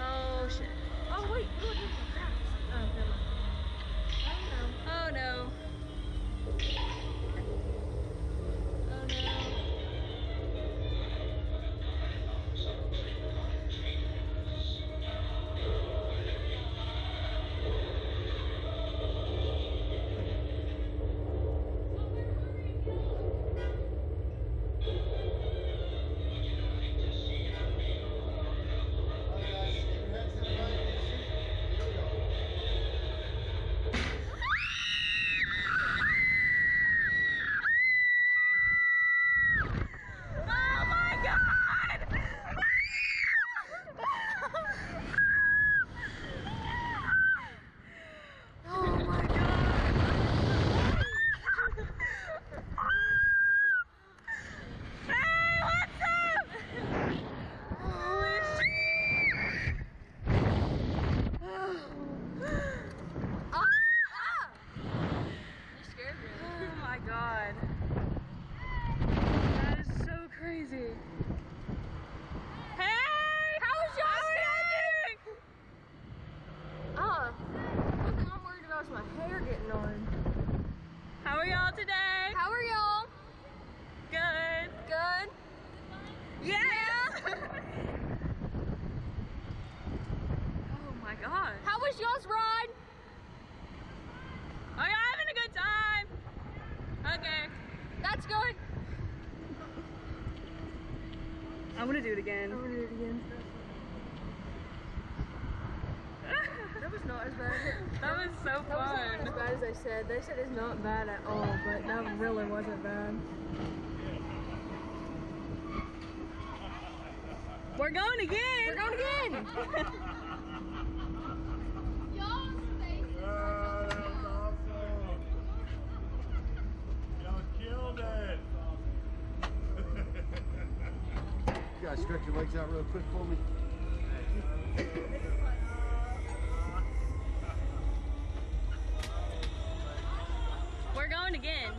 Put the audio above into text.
Oh shit. God. That is so crazy. Hey! How was y'all How standing? Uh, one thing I'm worried about is my hair getting on. How are y'all today? How are y'all? Good. Good. Yeah! oh my god. How was y'all's ride? Are y'all having a good time? Okay. That's good. I'm gonna do it again. I gonna do it again. That was not as bad. that was so That wasn't as fun. bad as I said. They said it's not bad at all, but that really wasn't bad. We're going again. We're going again. Oh, that was awesome. Y'all killed it. You stretch your legs out real quick for me. We're going again.